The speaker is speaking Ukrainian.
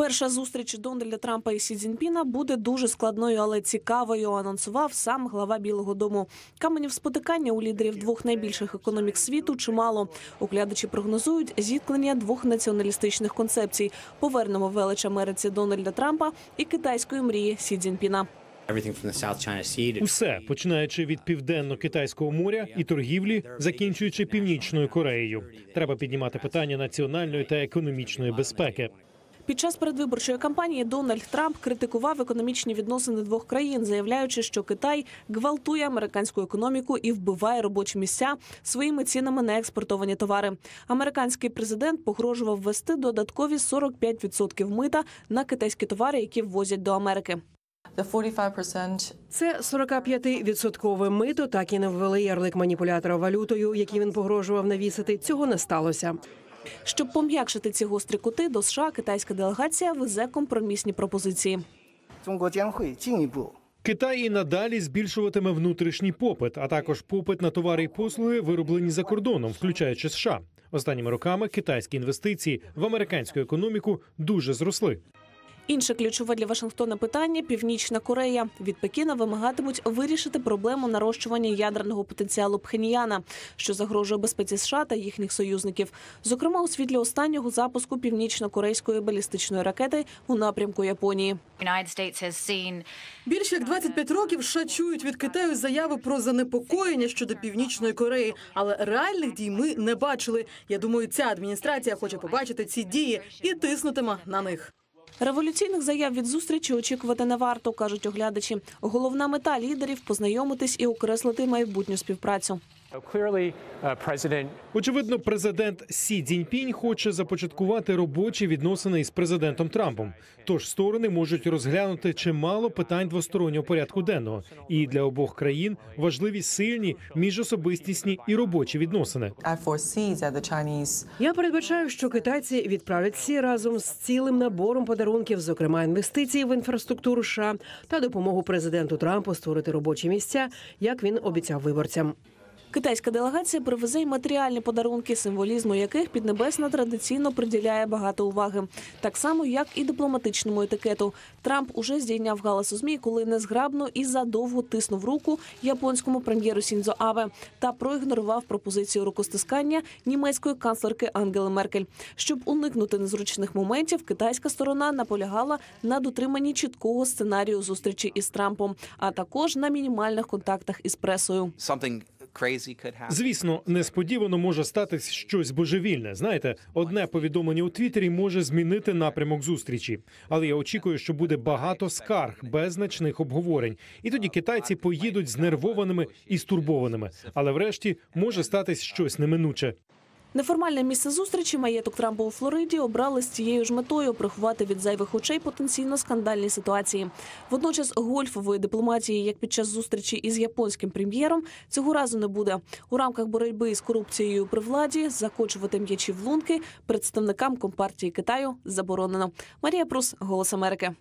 Перша зустріч Дональда Трампа і Сі Цзіньпіна буде дуже складною, але цікавою. Анонсував сам глава Білого Дому. Каменів спотикання у лідерів двох найбільших економік світу чимало. Оглядачі прогнозують зіткнення двох націоналістичних концепцій: повернемо велич Америці Дональда Трампа і китайської мрії Сі Цзіньпіна. Усе починаючи від південно-китайського моря і торгівлі, закінчуючи північною Кореєю. Треба піднімати питання національної та економічної безпеки. Під час передвиборчої кампанії Дональд Трамп критикував економічні відносини двох країн, заявляючи, що Китай гвалтує американську економіку і вбиває робочі місця своїми цінами на експортовані товари. Американський президент погрожував ввести додаткові 45% мита на китайські товари, які ввозять до Америки. The 45% Це 45-відсоткове мито. Так і не ввели ярлик маніпулятора валютою, який він погрожував навісити. Цього не сталося. Щоб пом'якшити ці гострі кути, до США китайська делегація везе компромісні пропозиції. Китай і надалі збільшуватиме внутрішній попит, а також попит на товари і послуги, вироблені за кордоном, включаючи США. Останніми роками китайські інвестиції в американську економіку дуже зросли. Інше ключове для Вашингтона питання Північна Корея. Від Пекіна вимагатимуть вирішити проблему нарощування ядерного потенціалу Пхеньяна, що загрожує безпеці США та їхніх союзників. Зокрема, у світлі останнього запуску північно-корейської балістичної ракети у напрямку Японії. Більше як 25 років США чують від Китаю заяви про занепокоєння щодо північної Кореї, але реальних дій ми не бачили. Я думаю, ця адміністрація хоче побачити ці дії і тиснутиме на них. Революційних заяв від зустрічі очікувати не варто, кажуть оглядачі. Головна мета лідерів познайомитись і окреслити майбутню співпрацю. Очевидно, президент Сі Цзіньпінь хоче започаткувати робочі відносини із президентом Трампом. Тож сторони можуть розглянути чимало питань двостороннього порядку денного, і для обох країн важливі сильні міжособистісні і робочі відносини. I foresee that Я передбачаю, що китайці відправлять всі разом з цілим набором подарунків, зокрема інвестиції в інфраструктуру США та допомогу президенту Трампу створити робочі місця, як він обіцяв виборцям. Китайська делегація привезе й матеріальні подарунки, символізму яких Піднебесна традиційно приділяє багато уваги, так само як і дипломатичному етикету. Трамп уже здійняв галас у змі, коли незграбно і задовго тиснув руку японському прем'єру Сінзо Абе та проігнорував пропозицію рукостискання німецької канцлерки Ангели Меркель. Щоб уникнути незручних моментів, китайська сторона наполягала на дотриманні чіткого сценарію зустрічі із Трампом, а також на мінімальних контактах із пресою. Звісно, несподівано може статись щось божевільне. Знаєте, одне повідомлення у Твіттері може змінити напрямок зустрічі. Але я очікую, що буде багато скарг без значних обговорень. І тоді китайці поїдуть знервованими і стурбованими. Але врешті може статись щось неминуче. Неформальне місце зустрічі маєток Трампа у Флориді обрали з цією ж метою приховати від зайвих очей потенційно скандальні ситуації. Водночас гольфової дипломатії, як під час зустрічі із японським прем'єром, цього разу не буде. У рамках боротьби з корупцією при владі закочувати м'ячі в лунки представникам компартії Китаю заборонено. Марія Прус, Голос Америки.